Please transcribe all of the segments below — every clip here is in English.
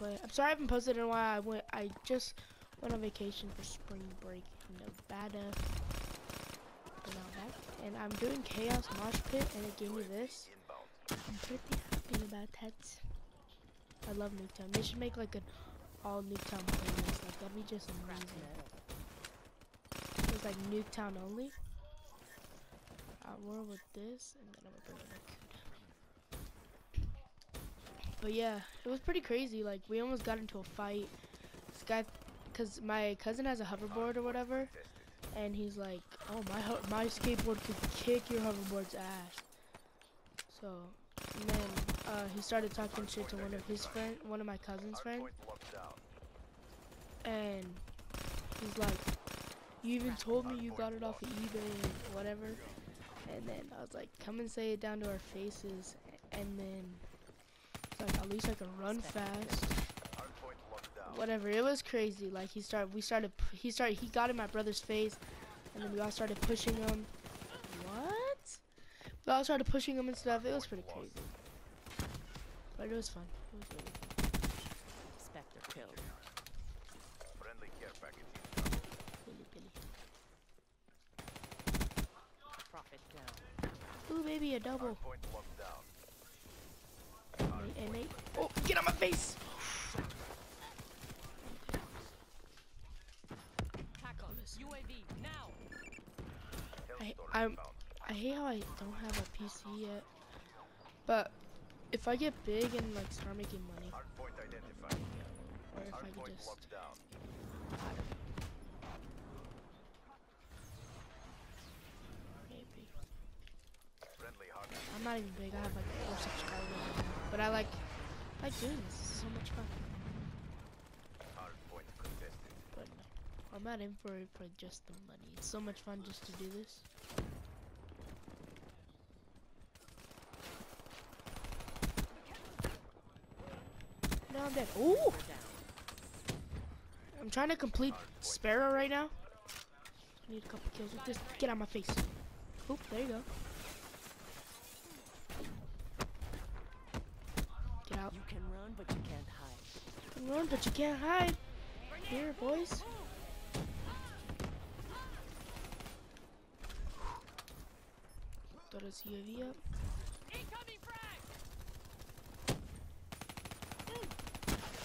gameplay. I'm sorry I haven't posted in a while. I went. I just went on vacation for spring break in Nevada. And, all that. and I'm doing Chaos Mosh Pit, and it gave me this. I'm pretty happy about that. I love Nuketown. They should make like an all Nuketown playlist. Like that'd be just amazing. It's like Nuketown only. I'll roll with this, and then I'm gonna bring it back. But yeah, it was pretty crazy. Like we almost got into a fight. This guy, cause my cousin has a hoverboard or whatever, and he's like, "Oh my my skateboard could kick your hoverboard's ass." So, and then uh, he started talking shit to one of his friend, one of my cousin's friends, and he's like, "You even told me you got it off of eBay and whatever." And then I was like, "Come and say it down to our faces," and then like at least I can run fast. Whatever. It was crazy. Like he started, we started, he started, he got in my brother's face, and then we all started pushing him. What? We all started pushing him and stuff. It was pretty crazy. But it was fun. It was really fun. Spectre killed. Friendly care package. Billy, Billy. Prophet down. Ooh, baby, a double. Point locked down. Eight and eight. Oh, get on my face! Tackle. UAV now. I, I'm, I hate how I don't have a PC yet. But if I get big and like start making money, Hardpoint identified. or if I could just, maybe. Friendly hardpoint. I'm not even big. I have like four subscribers, but I like, I like doing this. It's so much fun. But no, I'm not in for it for just the money. It's so much fun just to do this. No, I'm dead. Ooh! I'm trying to complete Sparrow right now. I need a couple kills with this. Get out my face. Oop, there you go. Out. You can run, but you can't hide. You can run, but you can't hide. Here, boys. Throw this UAV up. Incoming frag!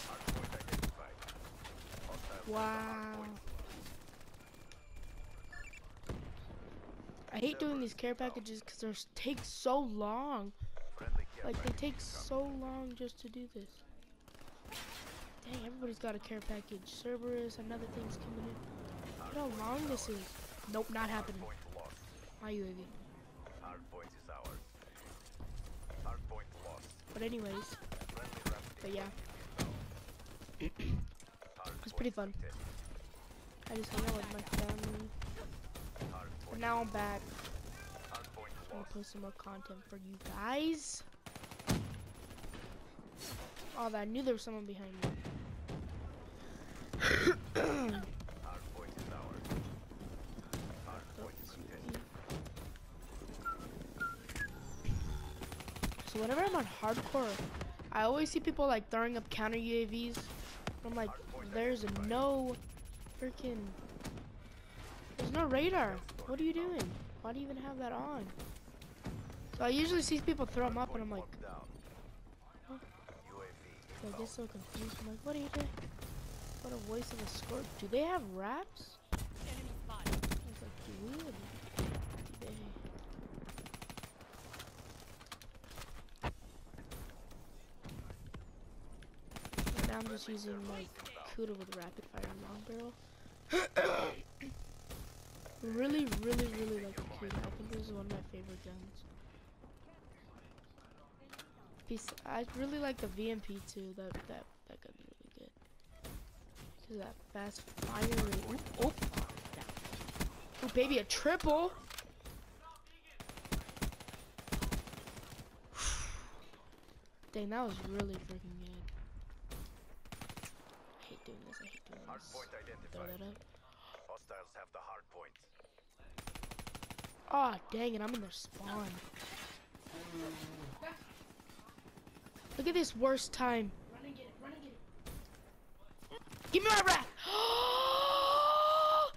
Hardpoint identified. Hostile Wow. I hate doing these care packages because they take so long. Like they take so long just to do this. Dang, everybody's got a care package. Cerberus, another thing's coming in. Look how long this is. Nope, not happening. My UAV. Hardpoint is ours. Hardpoint lost. But anyways, but yeah, it's pretty fun. I just hung out with my family. But now I'm back. I'm gonna post some more content for you guys. Oh, I knew there was someone behind me. So whenever I'm on hardcore, I always see people like throwing up counter UAVs. I'm like, there's no freaking, there's no radar. What are you doing? Why do you even have that on? So I usually see people throw them up, and I'm like, I get so confused. I'm like, what are you doing? What a waste of a score. Do they have RAPS? Enemy. I was like, do we? Or do they? Right now I'm just using my Kuda with rapid fire and long barrel. really, really, really like the Kuda. I think this is one of my favorite guns. Bes- I really like the VMP too. That that that gun's really good. Cause of that fast fire rate. Oop. Ooh, baby, a triple. Dang, that was really freaking good. I hate doing this. I hate doing this. Throw that up. Hostiles have the hardpoint. Oh, ah, dang it, I'm in their spawn. Look at this worst time. Run and get it, run and get it. Give me my wrath.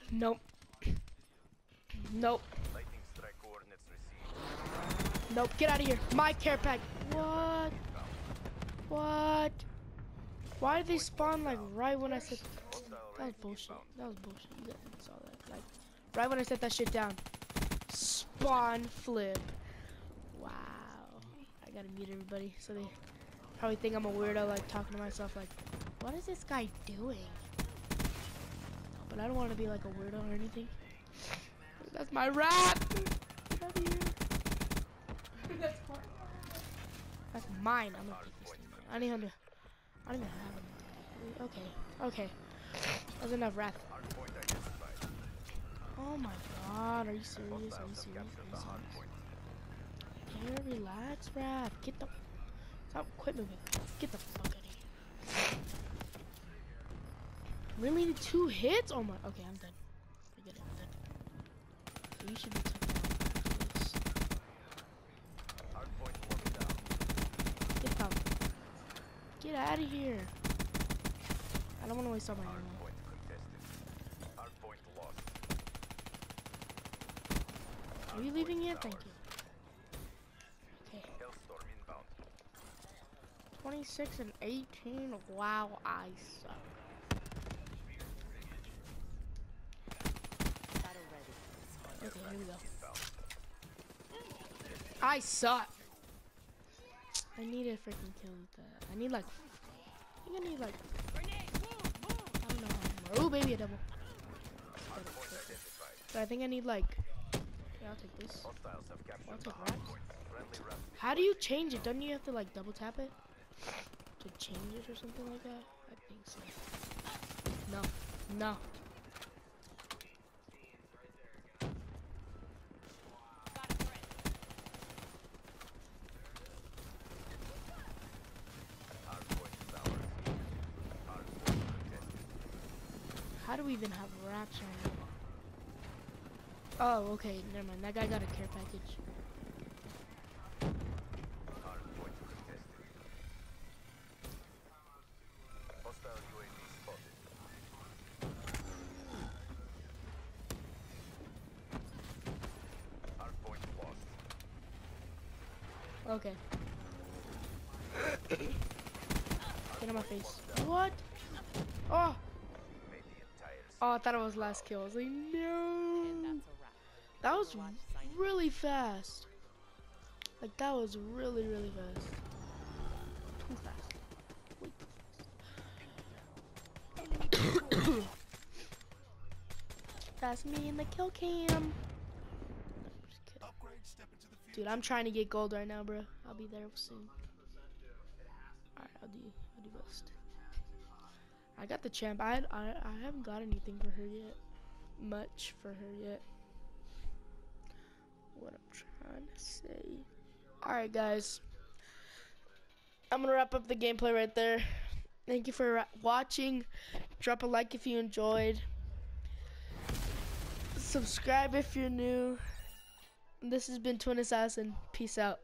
nope. Nope. Nope. Get out of here. My care pack. What? What? Why did they spawn like right when I said? That was bullshit. That was bullshit. You guys saw that. Like, right when I set that shit down. Spawn flip. Wow. I gotta mute everybody so they probably think I'm a weirdo, like talking to myself, like, what is this guy doing? But I don't want to be like a weirdo or anything. That's my rap. Get out of here. That's mine. That's mine. I'm gonna take this thing. I need him to. I don't even have him. Okay. Okay. That's enough rap. Oh my god, are you serious? Are you serious? have Are you serious? hardpoint. Here, relax, rap. Get the. Stop. Quit moving. Get the fuck out of here. Really? Two hits? Oh my. Okay, I'm done. Forget it. I'm done. So you should be down. Get out. Get out of here. I don't want to waste all my ammo. Are you leaving yet? Thank you. 26 and 18. Wow, I suck. Okay, here we go. I suck. I need a freaking kill with that. I need like. I think I need like. I don't know how many. Oh, baby, a double. But I think I need like. Yeah, I'll take this. I'll take RAPS How do you change it? Don't you have to like double tap it to change it or something like that? I think so. No, no. How do we even have RAPS right now? Oh, okay. Never mind. That guy got a care package. Hardpoint contested. Hostile UAV spotted. Hardpoint lost. Okay. Get on my face. What? Oh! Oh, I thought it was last kill. I was like, no. That was really fast. Like that was really, really fast. Too fast. Way too fast. That's me in the kill cam. Dude, I'm trying to get gold right now, bro. I'll be there soon. Alright, I'll do I'll do best. I got the champ. I, I I haven't got anything for her yet. Much for her yet what I'm trying to say. Alright, guys. I'm going to wrap up the gameplay right there. Thank you for watching. Drop a like if you enjoyed. Subscribe if you're new. This has been Twin Assassin. Peace out.